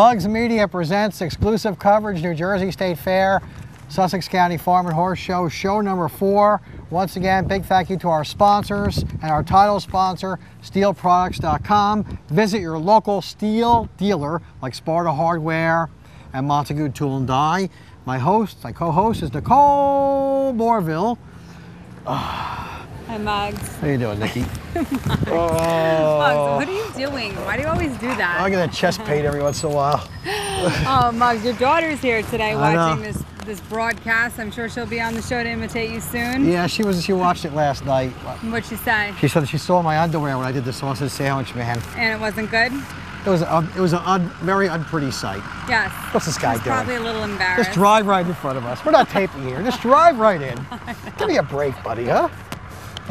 Mugs Media presents exclusive coverage, New Jersey State Fair, Sussex County Farm and Horse Show, show number four. Once again, big thank you to our sponsors and our title sponsor, SteelProducts.com. Visit your local Stihl dealer like Sparta Hardware and Montague Tool and Die. My host, my co-host is Nicole Morville. Ah. Hi, Mugs. How you doing, Nikki? Mugs, oh, what are you doing? Why do you always do that? I get a chest pain every once in a while. Oh, Mugs, your daughter's here today I know. watching this this broadcast. I'm sure she'll be on the show to imitate you soon. Yeah, she was. She watched it last night. What'd she say? She said she saw my underwear when I did the sausage sandwich, man. And it wasn't good? It was a, um, it was a un, very unpretty sight. Yes. What's this guy doing? probably a little embarrassed. Just drive right in front of us. We're not taping here. Just drive right in. Give me a break, buddy, huh?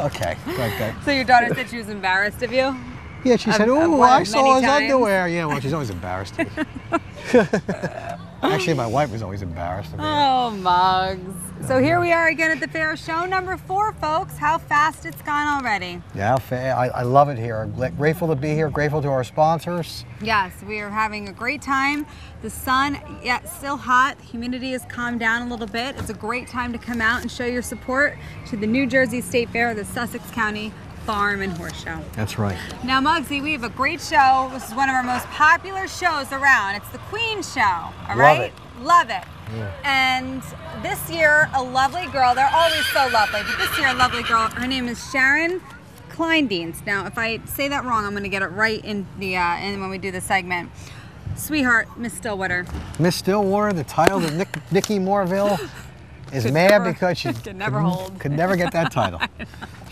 Okay, good. So your daughter said she was embarrassed of you? Yeah, she said, Of- of "Ooh, what, I saw his times? underwear." Yeah, well, she's always embarrassed. Actually, my wife was always embarrassed of me. Oh, Mugs. So here we are again at the fair, show number four, folks. How fast it's gone already. Yeah, I, I love it here. I'm grateful to be here. Grateful to our sponsors. Yes, we are having a great time. The sun, yeah, still hot. Humidity has calmed down a little bit. It's a great time to come out and show your support to the New Jersey State Fair, the Sussex County Farm and Horse Show. That's right. Now, Muggsy, we have a great show. This is one of our most popular shows around. It's the Queen Show. All Love right, it. Love it. And this year, a lovely girl. They're always so lovely, but this year, a lovely girl. Her name is Sharon Kleindienst. Now, if I say that wrong, I'm going to get it right in the uh, in when we do the segment. Sweetheart, Miss Stillwater. Miss Stillwater, the title of Nick, Nikki Morville is Could mad never- because she could never could, hold. could never get that title.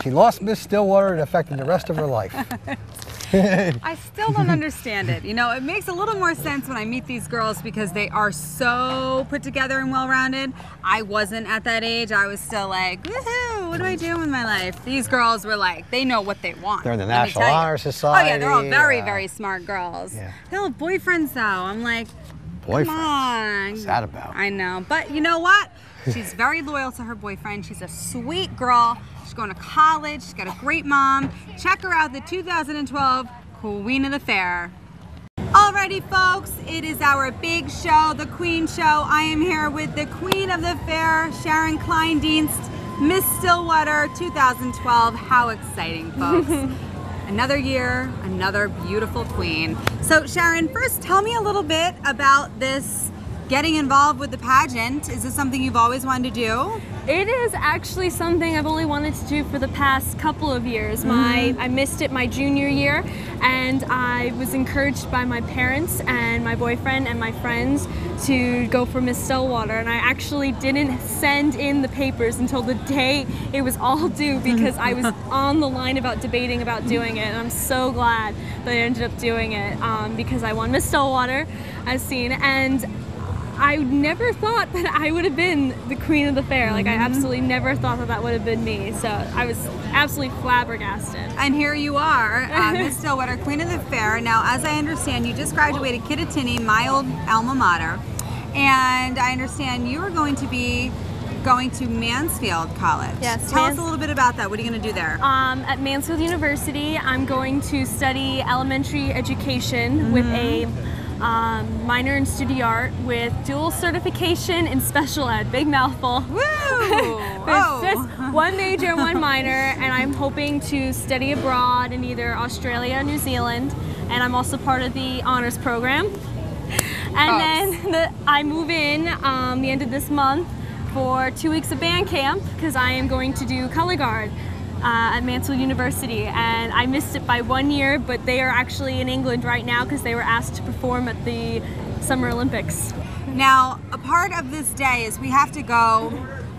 She lost Miss Stillwater and it affected the rest of her life. I still don't understand it. You know, it makes a little more sense when I meet these girls because they are so put together and well rounded. I wasn't at that age. I was still like, woohoo, what do I do with my life? These girls were like, they know what they want. They're in the National. Honor Oh, yeah, they're all very, uh, very smart girls. yeah. They all have boyfriends, though. I'm like, Boyfriends. come on. What's that about? I know. But you know what? She's very loyal to her boyfriend. She's a sweet girl. She's going to college. She's got a great mom. Check her out, the 2012 Queen of the Fair. Alrighty, folks, it is our big show, the Queen Show. I am here with the Queen of the Fair, Sharon Kleindienst, Miss Stillwater 2012. How exciting, folks. another year, another beautiful queen. So, Sharon, first tell me a little bit about this getting involved with the pageant. Is this something you've always wanted to do? It is actually something I've only wanted to do for the past couple of years. My I missed it my junior year and I was encouraged by my parents and my boyfriend and my friends to go for Miss Stillwater and I actually didn't send in the papers until the day it was all due because I was on the line about debating about doing it and I'm so glad that I ended up doing it um, because I won Miss Stillwater as seen and I never thought that I would have been the queen of the fair. Like I absolutely never thought that that would have been me. So I was absolutely flabbergasted. And here you are, uh, Miss Stillwater, Queen of the Fair. Now, as I understand, you just graduated Kittatinny, my old alma mater, and I understand you are going to be going to Mansfield College. Yes, Tell us a little bit about that. What are you going to do there? Um, at Mansfield University, I'm going to study elementary education with a um, minor in studio art with dual certification in special ed. Big mouthful. Woo! Oh. just one major and one minor, and I'm hoping to study abroad in either Australia or New Zealand. And I'm also part of the honors program. And then the, I move in um, the end of this month for two weeks of band camp because I am going to do color guard uh, at Mansfield University. And I missed it by one year, but they are actually in England right now because they were asked to perform at the Summer Olympics. Now, a part of this day is we have to go.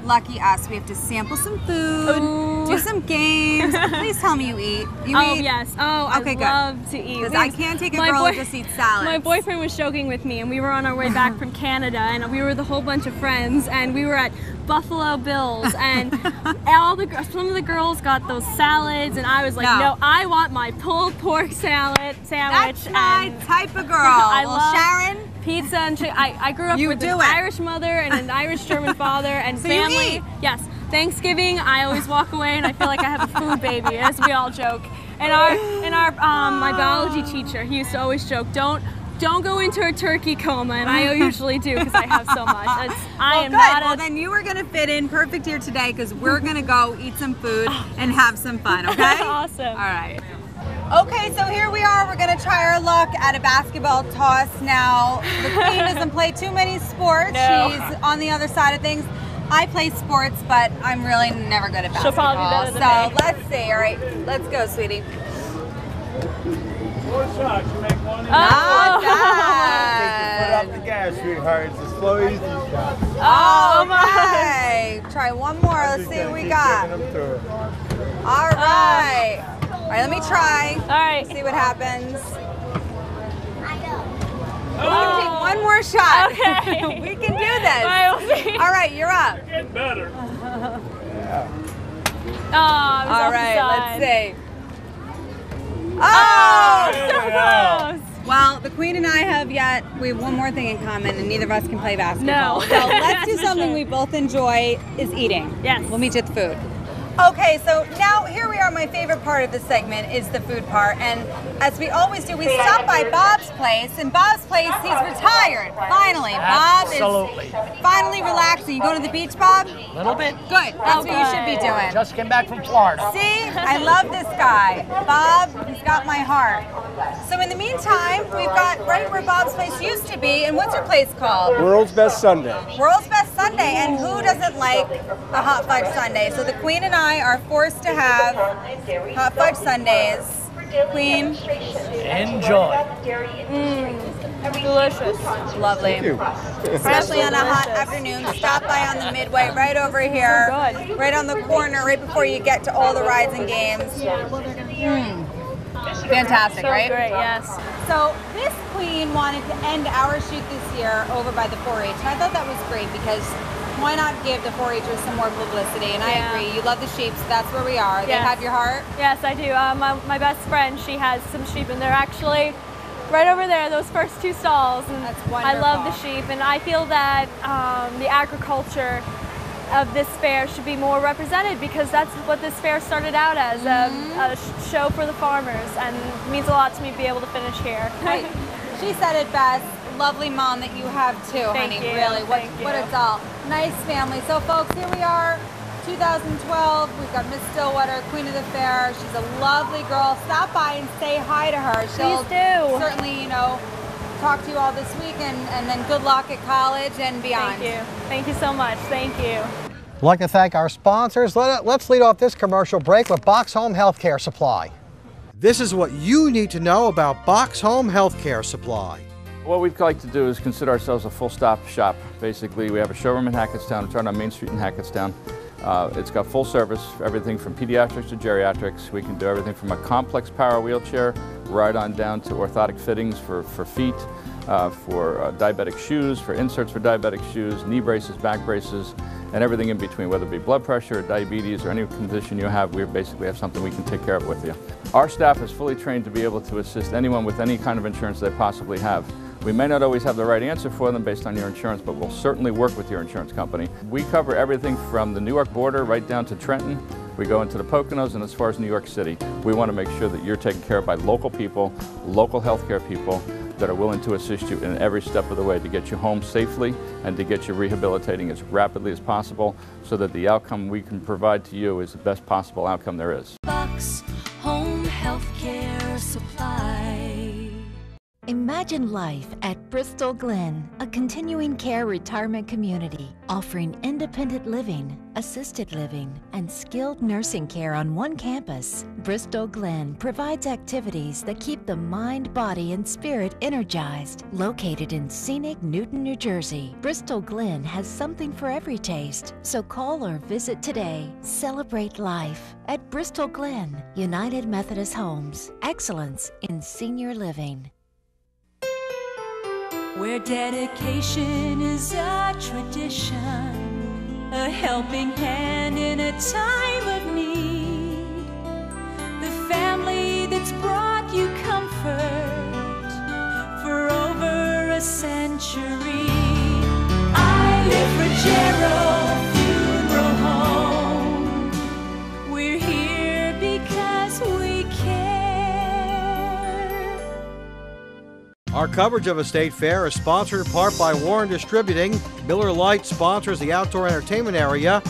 Lucky us, we have to sample some food, Ooh. do oh, some games. Please tell me you eat. You oh eat? yes. Oh, Okay, I good. love to eat. Because I can't take a My girl boy- who just eats salads. My boyfriend was joking with me, and we were on our way back from Canada, and we were with a whole bunch of friends, and we were at Buffalo Bills, and all the some of the girls got those salads, and I was like, No. no, I want my pulled pork salad sandwich. That's my and type of girl. I well, love Sharon, pizza and chi- I, I grew up You with do an it. Irish mother and an Irish German father and So family. Yes. Thanksgiving, I always walk away and I feel like I have a food baby, as we all joke. And our and our um, my biology teacher, he used to always joke, don't don't go into a turkey coma, and I usually do because I have so much. It's, I well, am good. not well, a then you are going to fit in perfect here today because we're going to go eat some food and have some fun, okay? awesome. All right. Okay, so here we are. We're going to try our luck at a basketball toss. Now, the queen doesn't play too many sports. No. She's on the other side of things. I play sports, but I'm really never good at She'll basketball. probably be better than so me. let's see. All right, let's go, sweetie. Four shots, you make one. Oh. Not Take your foot bad. off the gas, oh, sweetheart. It's a slow, easy shot. Oh, my. Try one more. Let's see what we got. Keep getting. All uh, right. All right, let me try. All right. See what happens. Oh. We Oh. can take one more shot. Okay. we can do this. All right, we'll see. All right, you're up. Getting better. yeah. Oh, I was All off the right, side. let's see. Oh, Oh! so Yeah. close. Well, the queen and I have yet, we have one more thing in common, and neither of us can play basketball. No. So let's do something sure. we both enjoy, is eating. Yes. We'll meet you at the food. Okay, so now here we are. My favorite part of the segment is the food part, and as we always do, we stop by Bob's place. And Bob's place, he's retired. Finally, Bob Absolutely. is finally relaxing. You go to the beach, Bob? A little bit. Good. That's what you should be doing. Just came back from Florida. See, I love this guy. Bob, he's got my heart. So in the meantime, we've got right where Bob's place used to be, and what's your place called? World's best Sunday. World's Best Sunday, and who doesn't like a hot fudge sundae? So the Queen and I are forced to have hot fudge sundaes. Queen, Enjoy. Delicious. lovely. Especially on a hot afternoon. Stop by on the Midway, right over here, So right on the corner, right before you get to all the rides and games. Mm. Fantastic, So right? great, yes. So this queen wanted to end our shoot this year over by the 4-H, and I thought that was great because why not give the 4-Hers some more publicity? And I agree. You love the sheep, so that's where we are. They have your heart. Yes, I do. Uh, my, my best friend, she has some sheep, and they're actually right over there, those first two stalls. And That's I love the sheep, and I feel that um, the agriculture of this fair should be more represented because that's what this fair started out as a, Mm-hmm. a sh- show for the farmers, and it means a lot to me to be able to finish here. Right. She said it best. Lovely mom that you have too, Thank honey. you, Really, what thank what you. a doll. Nice family. So, folks, here we are. 2012. We've got Miss Stillwater, Queen of the Fair. She's a lovely girl. Stop by and say hi to her. She'll do. certainly, you know, talk to you all this week, and, and then good luck at college and beyond. Thank you. Thank you so much. Thank you. I'd like to thank our sponsors. Let, us lead off this commercial break with Box Home Healthcare Supply. This is what you need to know about Box Home Healthcare Supply. What we'd like to do is consider ourselves a full-stop shop. Basically, we have a showroom in Hackettstown. It's right on Main Street in Hackettstown. Uh, it's got full service, everything from pediatrics to geriatrics. We can do everything from a complex power wheelchair right on down to orthotic fittings for, for feet, uh, for uh, diabetic shoes, for inserts for diabetic shoes, knee braces, back braces, and everything in between, whether it be blood pressure or diabetes or any condition you have, we basically have something we can take care of with you. Our staff is fully trained to be able to assist anyone with any kind of insurance they possibly have. We may not always have the right answer for them based on your insurance, but we'll certainly work with your insurance company. We cover everything from the New York border right down to Trenton. We go into the Poconos and as far as New York City. We want to make sure that you're taken care of by local people, local healthcare people that are willing to assist you in every step of the way to get you home safely and to get you rehabilitating as rapidly as possible so that the outcome we can provide to you is the best possible outcome there is. Imagine life at Bristol Glen, a continuing care retirement community offering independent living, assisted living, and skilled nursing care on one campus. Bristol Glen provides activities that keep the mind, body, and spirit energized. Located in scenic Newton, New Jersey, Bristol Glen has something for every taste. So call or visit today. Celebrate life at Bristol Glen, United Methodist Homes. Excellence in senior living. Where dedication is a tradition, a helping hand in a time of need. The family that's brought you comfort for over a century. I live Our coverage of a state fair is sponsored in part by Warren Distributing. Miller Lite sponsors the outdoor entertainment area.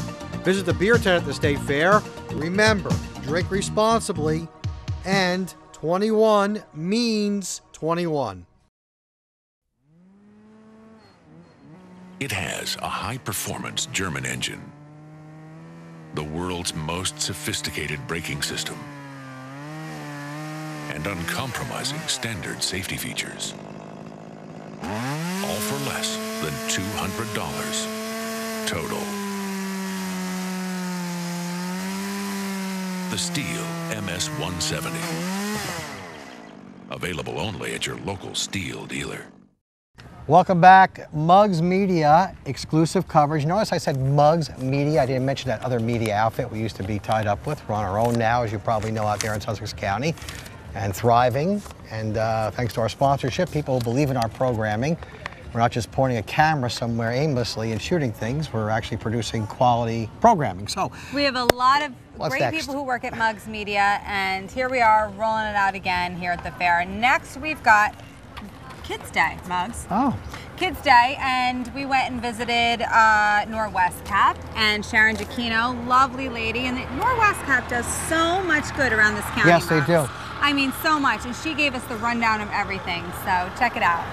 Visit the beer tent at the state fair. Remember, drink responsibly, and 21 means 21. It has a high performance German engine, the world's most sophisticated braking system, and uncompromising standard safety features. All for less than $200 total. The Stihl MS 170. Available only at your local Stihl dealer. Welcome back, Mugs Media exclusive coverage. Notice I said Mugs Media. I didn't mention that other media outfit we used to be tied up with. We're on our own now, as you probably know, out there in Sussex County, and thriving. And uh, thanks to our sponsorship, people who believe in our programming. We're not just pointing a camera somewhere aimlessly and shooting things. We're actually producing quality programming. So We have a lot of What's great next? people who work at Mugs Media, and here we are rolling it out again here at the fair. Next, we've got Kids Day, Mugs. Oh. Kids Day, and we went and visited uh, Norwescap and Sharon Giacchino, lovely lady. And Norwescap does so much good around this county. Yes, they do. I mean, so much. And she gave us the rundown of everything. So check it out.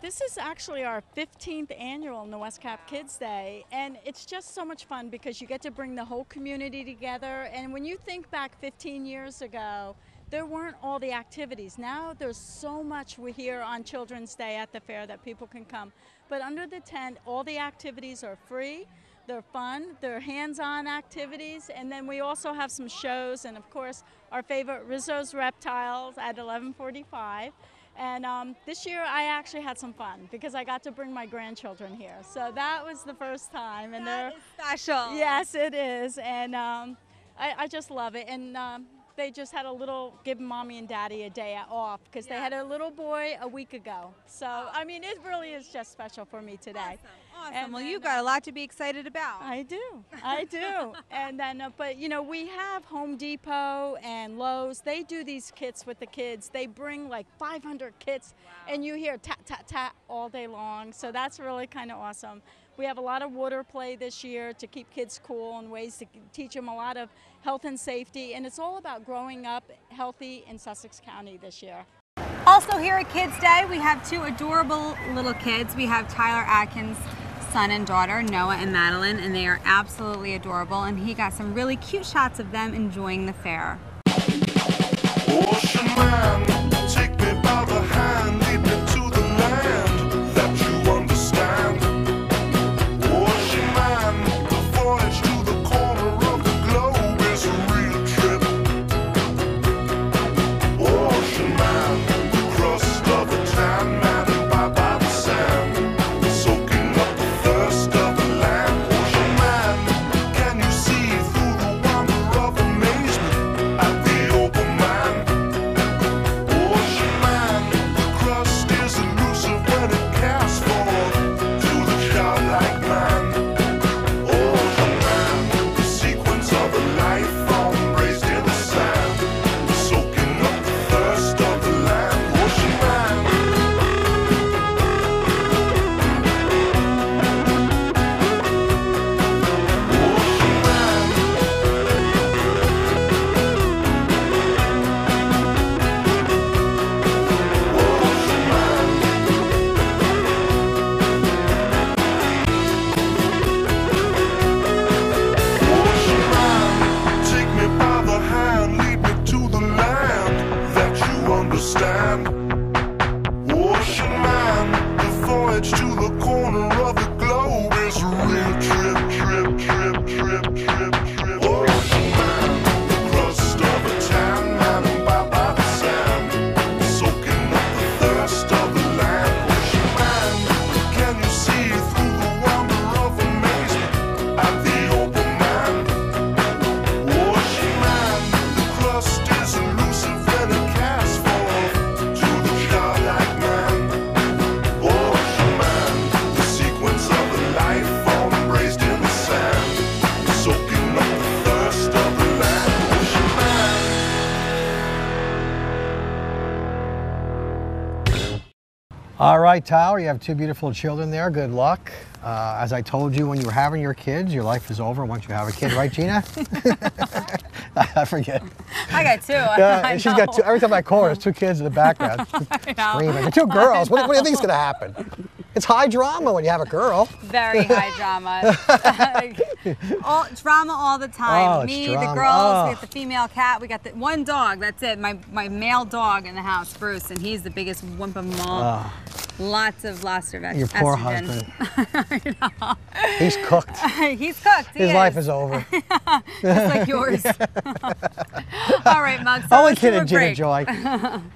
This is actually our 15th annual the West Cap Kids Day, and it's just so much fun because you get to bring the whole community together. And when you think back 15 years ago, there weren't all the activities. Now there's so much we hear on Children's Day at the fair that people can come. But under the tent, all the activities are free. They're fun, they're hands on activities, and then we also have some shows, and of course, our favorite Rizzo's Reptiles at 1145. And um, this year I actually had some fun because I got to bring my grandchildren here. So that was the first time. And That they're is special. Yes, it is. And um, I, I just love it. And um, they just had a little, give mommy and daddy a day off because they had a little boy a week ago. So, I mean, it really is just special for me today. Awesome. And well, you got a lot to be excited about. I do. I do. and then, uh, but you know, we have Home Depot and Lowe's. They do these kits with the kids. They bring like 500 kits, and you hear tat tat tat all day long. So that's really kind of awesome. We have a lot of water play this year to keep kids cool and ways to teach them a lot of health and safety. And it's all about growing up healthy in Sussex County this year. Also, here at Kids Day, we have two adorable little kids. We have Tyler Atkins' son and daughter, Noah and Madeline, and they are absolutely adorable. And he got some really cute shots of them enjoying the fair. Ocean man, Right, Tyler, you have two beautiful children there. Good luck. Uh, as I told you when you were having your kids, your life is over once you have a kid, right, Gina? I forget. I got two. Yeah, I she's got two. Every time I call her, there's two kids in the background know. screaming. Two girls. What, what do you think is going to happen? It's high drama when you have a girl. Very high drama. all, drama all the time. Oh, Me, the girls, Oh. we got the female cat, we got the one dog. That's it. My my male dog in the house, Bruce, and he's the biggest wimp of them all. Oh, Lots of lots of your poor estrogen. husband. He's cooked. he's cooked. His is. life is over. Just like yours. all right, Mug. So Only let's a kidding, Gina. Joy.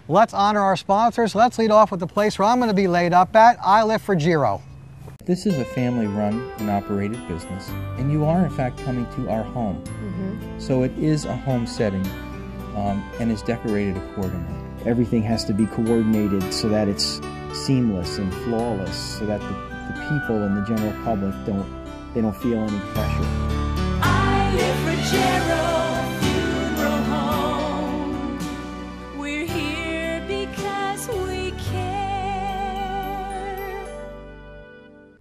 Let's honor our sponsors. Let's lead off with the place where I'm going to be laid up at. Iliff-Ruggiero. This is a family run and operated business, and you are in fact coming to our home. So it is a home setting um, and is decorated accordingly. Everything has to be coordinated so that it's seamless and flawless, so that the, the people and the general public don't they don't feel any pressure. I live for Gerald Funeral Home. We're here because we care.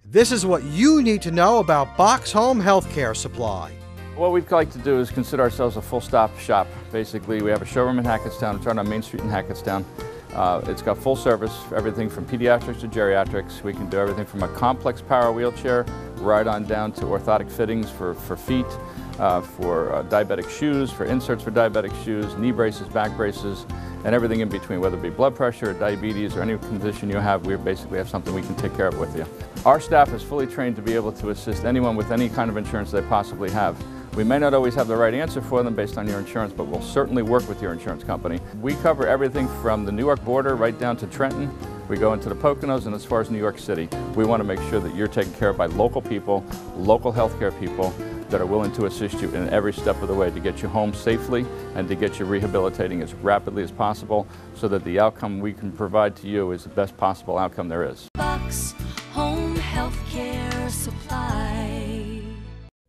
This is what you need to know about Box Home Healthcare Supply. What we'd like to do is consider ourselves a full-stop shop. Basically, we have a showroom in Hackettstown. It's right on Main Street in Hackettstown. Uh, it's got full service, everything from pediatrics to geriatrics. We can do everything from a complex power wheelchair right on down to orthotic fittings for, for feet, uh, for uh, diabetic shoes, for inserts for diabetic shoes, knee braces, back braces, and everything in between, whether it be blood pressure or diabetes or any condition you have, we basically have something we can take care of with you. Our staff is fully trained to be able to assist anyone with any kind of insurance they possibly have. We may not always have the right answer for them based on your insurance, but we'll certainly work with your insurance company. We cover everything from the New York border right down to Trenton. We go into the Poconos and as far as New York City. We want to make sure that you're taken care of by local people, local healthcare people that are willing to assist you in every step of the way to get you home safely and to get you rehabilitating as rapidly as possible so that the outcome we can provide to you is the best possible outcome there is.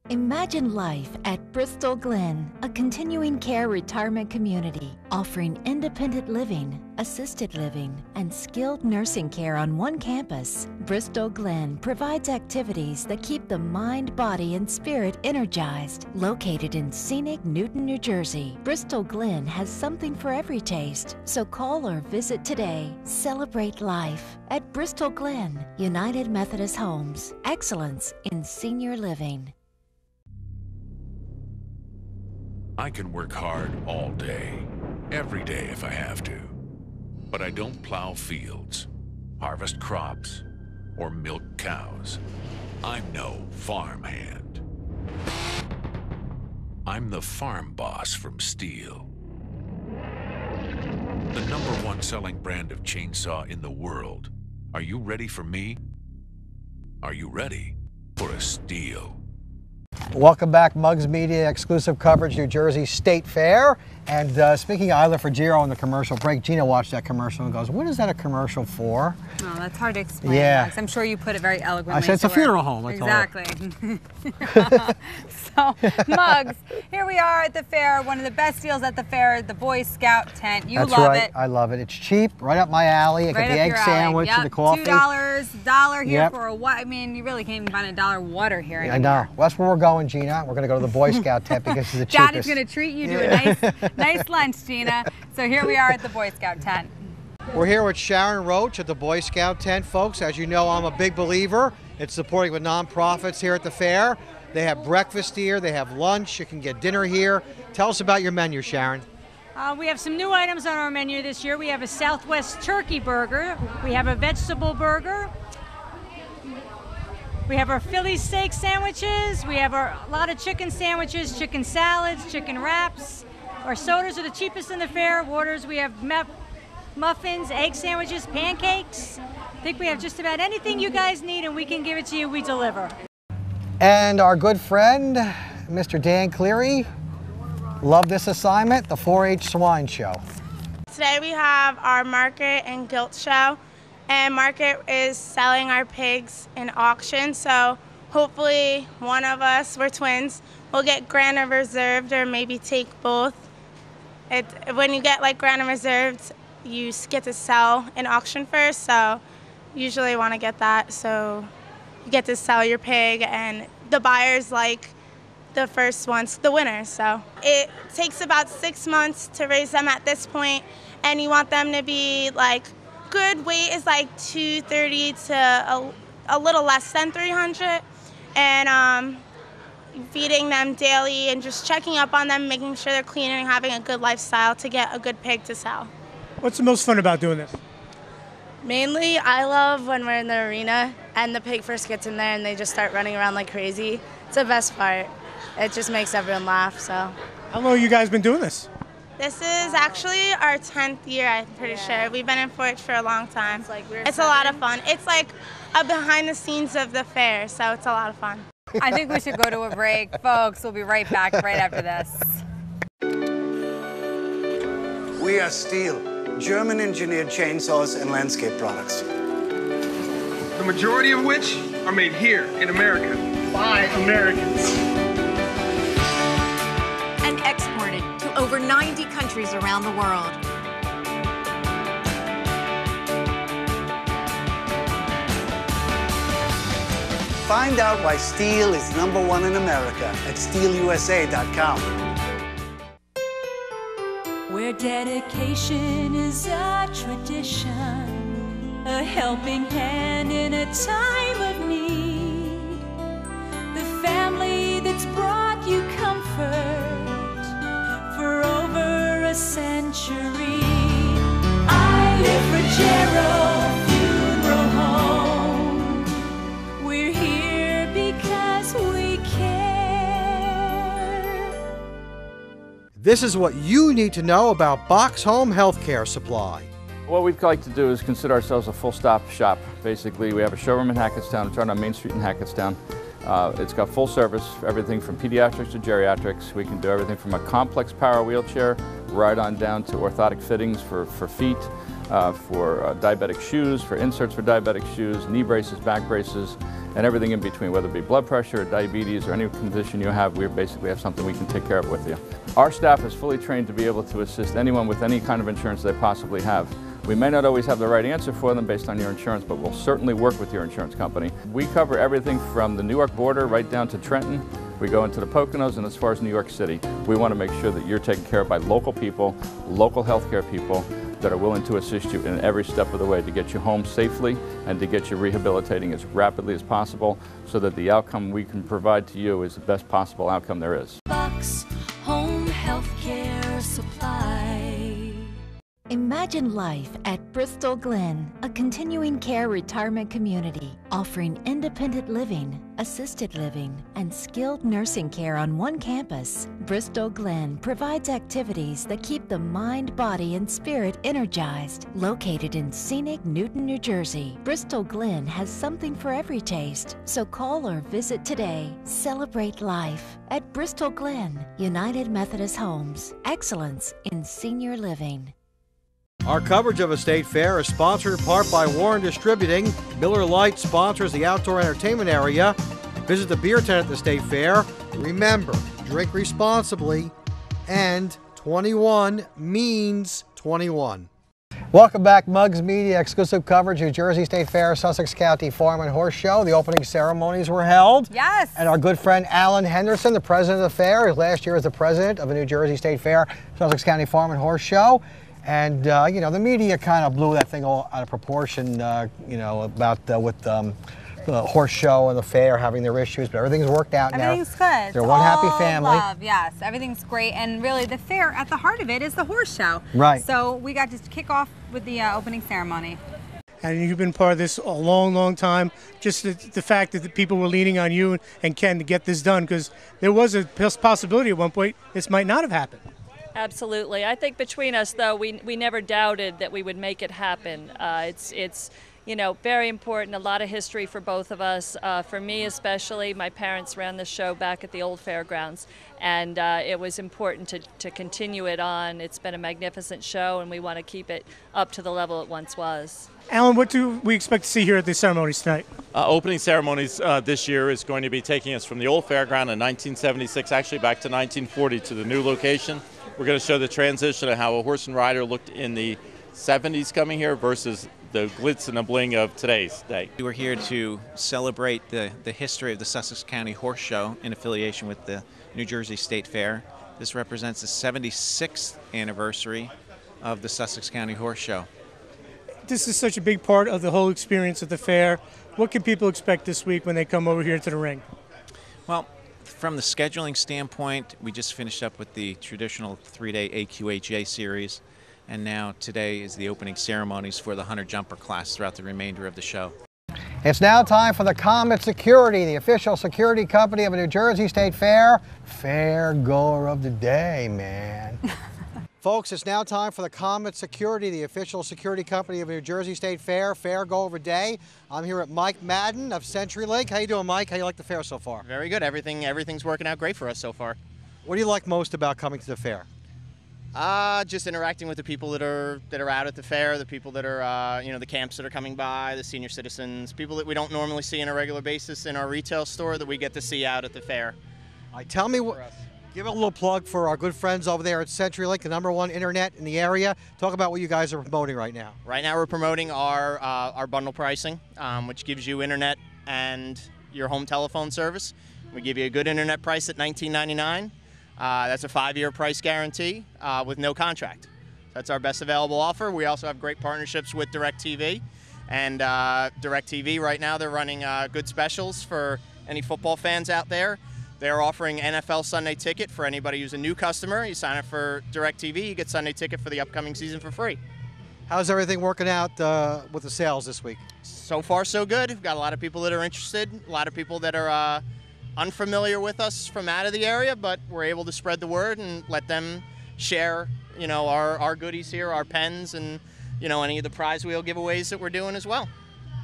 Imagine life at Bristol Glen, a continuing care retirement community offering independent living, assisted living, and skilled nursing care on one campus. Bristol Glen provides activities that keep the mind, body, and spirit energized. Located in scenic Newton, New Jersey, Bristol Glen has something for every taste. So call or visit today. Celebrate life at Bristol Glen, United Methodist Homes. Excellence in senior living. I can work hard all day, every day if I have to. But I don't plow fields, harvest crops, or milk cows. I'm no farmhand. I'm the farm boss from Stihl. The number one selling brand of chainsaw in the world. Are you ready for me? Are you ready for a Stihl? Welcome back, Mugs Media, exclusive coverage, New Jersey State Fair. And uh, speaking of Isla for in the commercial break, Gina watched that commercial and goes, what is that a commercial for? Oh, that's hard to explain. Yeah. I'm sure you put it very eloquently. I said it's a funeral home, I. Exactly. so, Mugs, here we are at the fair. One of the best deals at the fair, the Boy Scout tent. You That's love right. it. I love it. It's cheap, right up my alley. I right get the egg sandwich yep. and the coffee. Two dollars, dollar here Yep. for a what? I mean, you really can't even find a dollar water here I anymore. know. Well, that's where we're going, Gina. We're going to go to the Boy Scout tent because it's the cheapest. Daddy's gonna treat you to a nice, nice lunch, Gina. So here we are at the Boy Scout tent. We're here with Sharon Roach at the Boy Scout tent, folks. As you know, I'm a big believer in supporting with nonprofits here at the fair. They have breakfast here, they have lunch, you can get dinner here. Tell us about your menu, Sharon. Uh, we have some new items on our menu this year. We have a Southwest turkey burger. We have a vegetable burger. We have our Philly steak sandwiches. We have our, a lot of chicken sandwiches, chicken salads, chicken wraps. Our sodas are the cheapest in the fair. Waters, we have mep- muffins, egg sandwiches, pancakes. I think we have just about anything you guys need, and we can give it to you. We deliver. And our good friend, Mr. Dan Cleary, loved this assignment, the 4-H Swine Show. Today we have our market and gilt show, and market is selling our pigs in auction. So hopefully one of us, we're twins, will get grand and reserved, or maybe take both. It, when you get like grand and reserved, you get to sell in auction first. So usually want to get that so you get to sell your pig and the buyers like the first ones, the winners. So it takes about six months to raise them at this point, and you want them to be like good weight is like 230 to a, a little less than 300, and um, feeding them daily and just checking up on them, making sure they're clean and having a good lifestyle to get a good pig to sell. What's the most fun about doing this? Mainly, I love when we're in the arena and the pig first gets in there and they just start running around like crazy. It's the best part. It just makes everyone laugh. So, How long have you guys been doing this? This is actually our 10th year, I'm pretty sure. We've been in 4-H for a long time. It's, like we're it's a lot of fun. It's like a behind the scenes of the fair, so it's a lot of fun. I think we should go to a break, folks. We'll be right back right after this. We are Stihl, German engineered chainsaws and landscape products. The majority of which are made here in America by Americans. Over 90 countries around the world. Find out why Stihl is number one in America at stihlusa.com. Where dedication is a tradition, a helping hand in a time century. I live for Gerald Funeral Home. We're here because we care. This is what you need to know about Box Home Healthcare Supply. What we'd like to do is consider ourselves a full-stop shop. Basically, we have a showroom in Hackettstown. It's right on Main Street in Hackettstown. Uh, it's got full service, everything from pediatrics to geriatrics. We can do everything from a complex power wheelchair right on down to orthotic fittings for, for feet, uh, for uh, diabetic shoes, for inserts for diabetic shoes, knee braces, back braces, and everything in between, whether it be blood pressure or diabetes or any condition you have, we basically have something we can take care of with you. Our staff is fully trained to be able to assist anyone with any kind of insurance they possibly have. We may not always have the right answer for them based on your insurance, but we'll certainly work with your insurance company. We cover everything from the New York border right down to Trenton. We go into the Poconos and as far as New York City. We want to make sure that you're taken care of by local people, local healthcare people that are willing to assist you in every step of the way to get you home safely and to get you rehabilitating as rapidly as possible so that the outcome we can provide to you is the best possible outcome there is. Home Healthcare Supply. Imagine life at Bristol Glen, a continuing care retirement community offering independent living, assisted living, and skilled nursing care on one campus. Bristol Glen provides activities that keep the mind, body, and spirit energized. Located in scenic Newton, New Jersey, Bristol Glen has something for every taste. So call or visit today. Celebrate life at Bristol Glen, United Methodist Homes. Excellence in senior living. Our coverage of a state fair is sponsored in part by Warren Distributing. Miller Lite sponsors the outdoor entertainment area. Visit the beer tent at the state fair. Remember, drink responsibly, and 21 means 21. Welcome back, Mugs Media exclusive coverage, New Jersey State Fair, Sussex County Farm and Horse Show. The opening ceremonies were held. Yes. And our good friend Alan Henderson, the president of the fair, last year was the president of the New Jersey State Fair, Sussex County Farm and Horse Show. And, uh, you know, the media kind of blew that thing all out of proportion, uh, you know, about uh, with um, the horse show and the fair having their issues, but everything's worked out now. Everything's good. They're It's one happy family. Love, yes, everything's great, and really the fair at the heart of it is the horse show. Right. So we got to kick off with the uh, opening ceremony. And you've been part of this a long, long time. Just the, the fact that the people were leaning on you and Ken to get this done, because there was a possibility at one point this might not have happened. Absolutely. I think between us, though, we, we never doubted that we would make it happen. Uh, it's, it's, you know, very important, a lot of history for both of us. Uh, for me, especially, my parents ran the show back at the old fairgrounds, and uh, it was important to, to continue it on. It's been a magnificent show, and we want to keep it up to the level it once was. Alan, what do we expect to see here at the ceremonies tonight? Uh, opening ceremonies uh, this year is going to be taking us from the old fairground in 1976, actually back to 1940, to the new location. We're going to show the transition of how a horse and rider looked in the 70s coming here versus the glitz and the bling of today's day. We're here to celebrate the, the history of the Sussex County Horse Show in affiliation with the New Jersey State Fair. This represents the 76th anniversary of the Sussex County Horse Show. This is such a big part of the whole experience of the fair. What can people expect this week when they come over here to the ring? Well, from the scheduling standpoint, we just finished up with the traditional three day AQHA series, and now today is the opening ceremonies for the Hunter Jumper class throughout the remainder of the show. It's now time for the Comet Security, the official security company of a New Jersey State Fair. Fair goer of the day, man. Folks, it's now time for the Comet Security, the official security company of New Jersey State Fair. Fair goer of the day. I'm here at Mike Madden of CenturyLink. How you doing, Mike? How you like the fair so far? Very good. Everything everything's working out great for us so far. What do you like most about coming to the fair? Uh, just interacting with the people that are that are out at the fair, the people that are uh, you know the camps that are coming by, the senior citizens, people that we don't normally see on a regular basis in our retail store that we get to see out at the fair. I tell me what. Give a little plug for our good friends over there at CenturyLink, the number one internet in the area. Talk about what you guys are promoting right now. Right now, we're promoting our uh, our bundle pricing, um, which gives you internet and your home telephone service. We give you a good internet price at $19.99. Uh, that's a five-year price guarantee uh, with no contract. That's our best available offer. We also have great partnerships with DirecTV, and uh, DirecTV right now they're running uh, good specials for any football fans out there. They're offering NFL Sunday Ticket for anybody who's a new customer. You sign up for DirecTV, you get Sunday Ticket for the upcoming season for free. How's everything working out uh, with the sales this week? So far, so good. We've got a lot of people that are interested, a lot of people that are uh, unfamiliar with us from out of the area, but we're able to spread the word and let them share, you know, our, our goodies here, our pens, and you know any of the prize wheel giveaways that we're doing as well.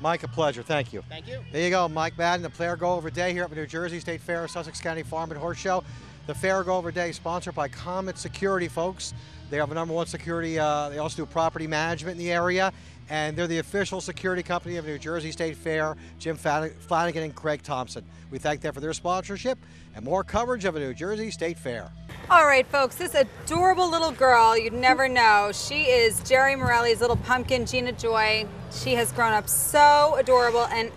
Mike, a pleasure. Thank you. Thank you. There you go, Mike Madden, the Fair Go Over Day here at the New Jersey State Fair, Sussex County Farm and Horse Show. The Fair Go Over Day sponsored by Comet Security, folks. They have a number one security. Uh, they also do property management in the area, and they're the official security company of New Jersey State Fair. Jim Flanagan and Craig Thompson. We thank them for their sponsorship and more coverage of a New Jersey State Fair. All right, folks, this adorable little girl, you'd never know. She is Jerry Morelli's little pumpkin, Gina Joy. She has grown up so adorable, and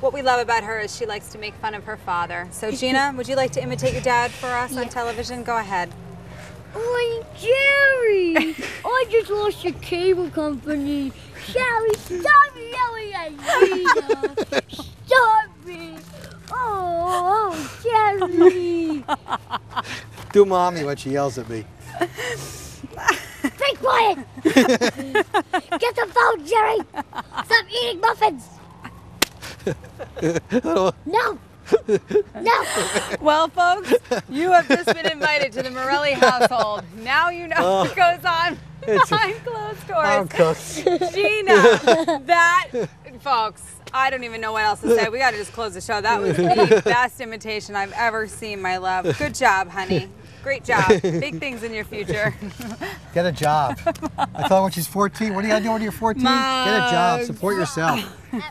what we love about her is she likes to make fun of her father. So, Gina, would you like to imitate your dad for us on television? Go ahead. Oi, Jerry! I just lost your cable company. Sally, stop yelling at Gina! Stop it! Oh, oh, Jerry! Do mommy when she yells at me. Be quiet! Get the phone, Jerry! Stop eating muffins! No! No! Well, folks, you have just been invited to the Morelli household. Now you know Oh. what goes on It's- behind closed I'm doors. cooked. Gina, that, folks, I don't even know what else to say. We got to just close the show. That was the best imitation I've ever seen, my love. Good job, honey. Great job. Big things in your future. Get a job. I thought when she's 14, what do you gotta do when you're 14? Get a job, support yourself.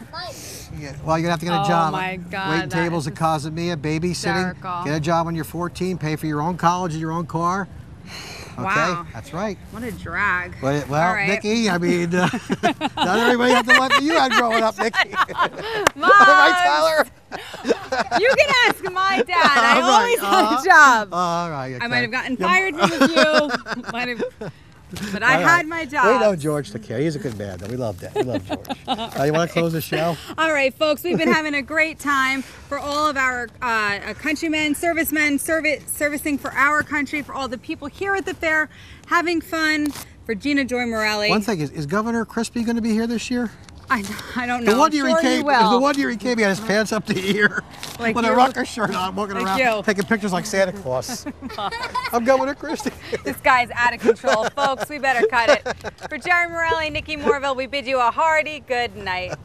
Yeah, well, you're gonna have to get a Oh job. my God, Waiting that tables at Casamia, babysitting. hysterical. Get a job when you're 14, pay for your own college and your own car. Okay, Wow. that's right. What a drag. But, well, All right. Nikki, I mean, uh, not everybody had the life that you had growing up, Nikki. right, Mom, Tyler? You can ask my dad. I right, always had uh-huh. a job. All right. I might have gotten fired from a few. might have, but I right. had my job. We know George took care. He's a good man, though. We love that. We love George. uh, you want to close the show? All right, folks, we've been having a great time for all of our uh, uh, countrymen, servicemen, service, servicing for our country, for all the people here at the fair, having fun. For Gina Joy Morelli. One thing is, is Governor Crispy going to be here this year? I, I don't know. The one year sure he came, the one year he came, he had his uh-huh. pants up to here, Like with a you. Rucker shirt on, walking Like around, you. taking pictures like Santa Claus. I'm going to Christie. This guy's out of control, folks. We better cut it. For Jerry Morelli, Nikki Morville, we bid you a hearty good night.